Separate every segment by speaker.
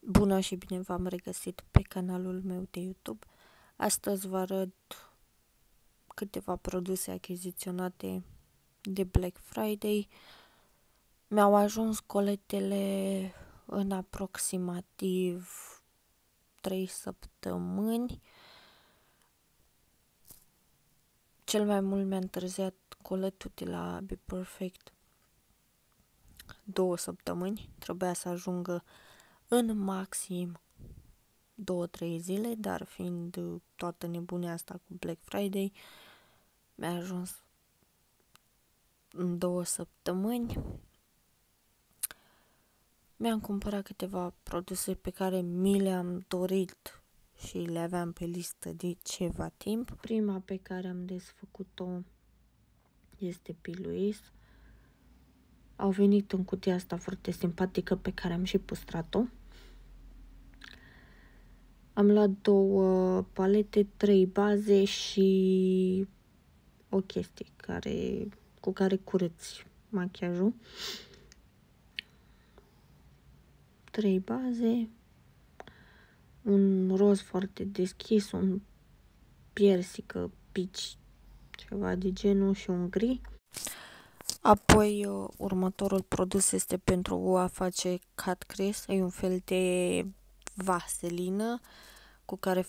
Speaker 1: Bună și bine v-am regăsit pe canalul meu de YouTube. Astăzi vă arăt câteva produse achiziționate de Black Friday. Mi-au ajuns coletele în aproximativ 3 săptămâni. Cel mai mult mi-a întârziat coletul de la Be Perfect două săptămâni. Trebuia să ajungă în maxim 2-3 zile, dar fiind toată nebunia asta cu Black Friday, mi-a ajuns în două săptămâni. Mi-am cumpărat câteva produse pe care mi le-am dorit și le aveam pe listă de ceva timp. Prima pe care am desfăcut-o este Piluis. Au venit în cutia asta foarte simpatică pe care am și păstrat-o. Am luat două palete, trei baze și o chestie care, cu care curăți machiajul. Trei baze, un roz foarte deschis, un piersică, pici, ceva de genul și un gri. Apoi, uh, următorul produs este pentru a face cut crease, e un fel de vaselină cu care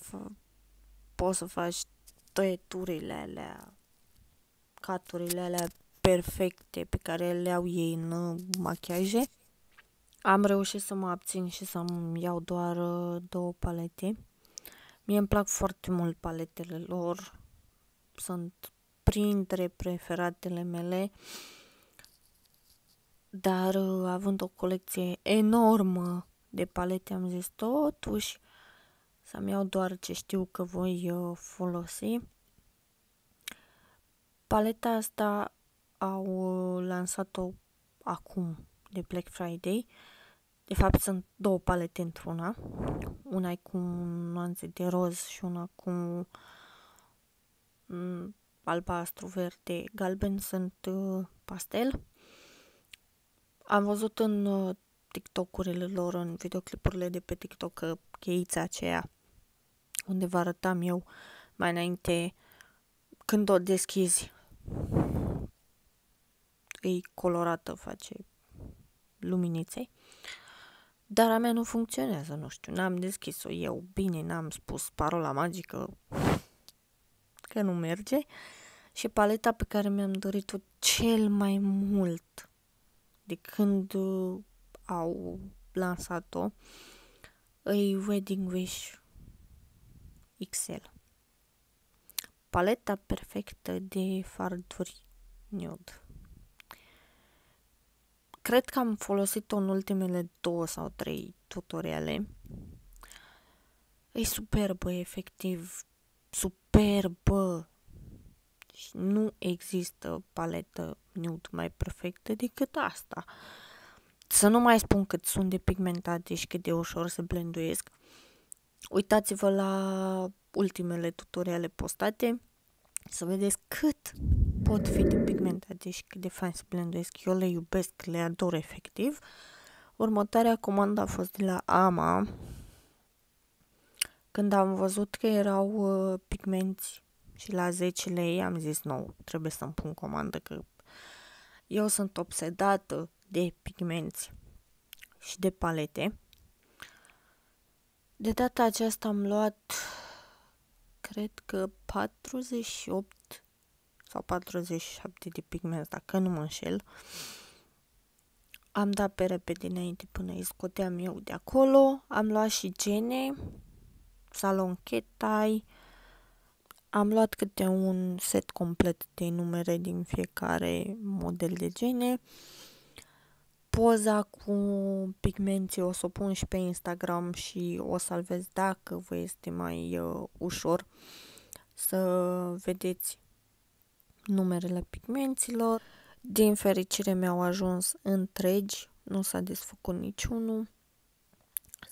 Speaker 1: poți să faci tăieturile alea, caturile alea perfecte pe care le au ei în uh, machiaje. Am reușit să mă abțin și să-mi iau doar uh, două palete. Mie îmi plac foarte mult paletele lor. Sunt printre preferatele mele. Dar uh, având o colecție enormă de palete, am zis totuși să-mi iau doar ce știu că voi uh, folosi. Paleta asta au uh, lansat-o acum de Black Friday. De fapt sunt două palete într-una. Una e cu nuanțe de roz și una cu mm, albastru, verde, galben. Sunt uh, pastel. Am văzut în TikTok-urile lor, în videoclipurile de pe TikTok, că cheița aceea unde vă arătam eu mai înainte când o deschizi e colorată, face luminițe. Dar a mea nu funcționează, nu știu, n-am deschis-o eu bine, n-am spus parola magică că nu merge. Și paleta pe care mi-am dorit-o cel mai mult de când uh, au lansat-o e Wedding Wish XL. Paleta perfectă de farduri nude. Cred că am folosit-o în ultimele două sau trei tutoriale. E superbă, efectiv. Superbă. Și nu există paletă nude mai perfectă decât asta. Să nu mai spun cât sunt de pigmentate și cât de ușor se blenduiesc. Uitați-vă la ultimele tutoriale postate să vedeți cât pot fi de pigmentate și cât de fain se blenduiesc. Eu le iubesc, le ador efectiv. Următoarea comandă a fost de la Ama. Când am văzut că erau uh, pigmenți și la 10 lei, am zis, nu, trebuie să-mi pun comandă, că eu sunt obsedată de pigmenți și de palete. De data aceasta am luat, cred că 48 sau 47 de pigmenți, dacă nu mă înșel. Am dat pe repede înainte până îi scoteam eu de acolo. Am luat și gene, salon ketai. Am luat câte un set complet de numere din fiecare model de gene. Poza cu pigmenții o să o pun și pe Instagram și o salvez dacă vă este mai uh, ușor să vedeți numerele pigmenților. Din fericire mi-au ajuns întregi, nu s-a desfăcut niciunul.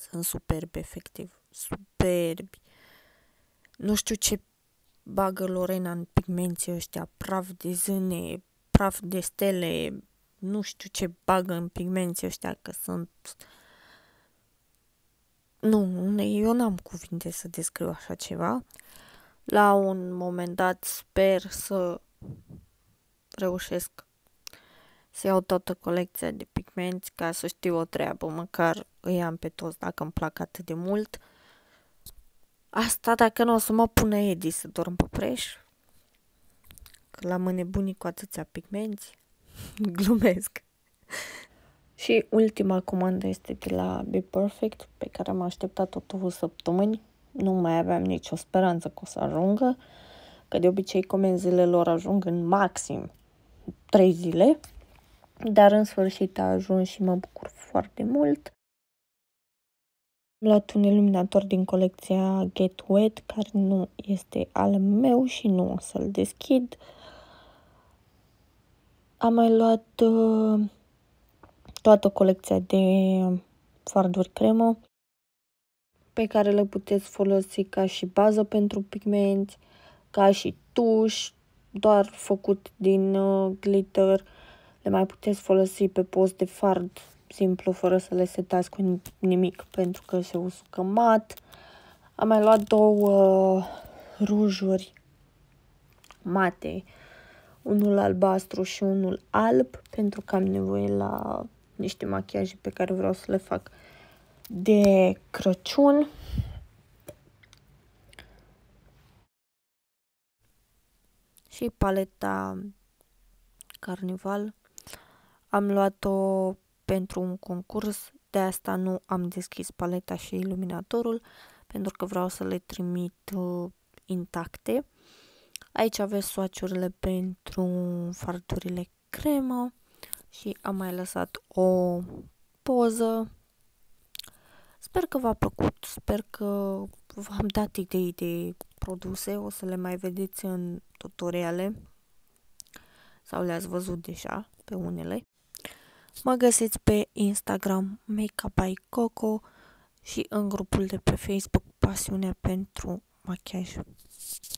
Speaker 1: Sunt superbi, efectiv, superbi. Nu știu ce bagă Lorena în pigmenții ăștia, praf de zâne, praf de stele, nu știu ce bagă în pigmenții ăștia, că sunt nu, eu n-am cuvinte să descriu așa ceva. La un moment dat sper să reușesc să iau toată colecția de pigmenți ca să știu o treabă, măcar îi am pe toți dacă îmi plac atât de mult. Asta dacă nu o să mă pună Edi să dorm pe preș, că l-am înnebunit cu atâția pigmenți. Glumesc. Și ultima comandă este de la Be Perfect, pe care am așteptat-o două săptămâni. Nu mai aveam nicio speranță că o să ajungă, că de obicei comenzile lor ajung în maxim 3 zile, dar în sfârșit a ajuns și mă bucur foarte mult. Am luat un iluminator din colecția Get Wet, care nu este al meu și nu o să-l deschid. Am mai luat uh, toată colecția de farduri cremă pe care le puteți folosi ca și bază pentru pigmenți, ca și tuș, doar făcut din uh, glitter. Le mai puteți folosi pe post de fard simplu, fără să le setați cu nimic, pentru că se usucă mat. Am mai luat două uh, rujuri mate, unul albastru și unul alb, pentru că am nevoie la niște machiaje pe care vreau să le fac de Crăciun. Și paleta Carnival am luat-o pentru un concurs, de asta nu am deschis paleta și iluminatorul, pentru că vreau să le trimit uh, intacte. Aici aveți soaciurile pentru fardurile cremă și am mai lăsat o poză. Sper că v-a plăcut, sper că v-am dat idei de produse, o să le mai vedeți în tutoriale sau le-ați văzut deja pe unele. Mă găsiți pe Instagram Makeup by Coco și în grupul de pe Facebook Pasiunea pentru machiaj.